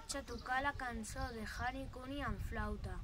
vaig a tocar la cançó de Harry Cooney en flauta.